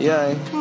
For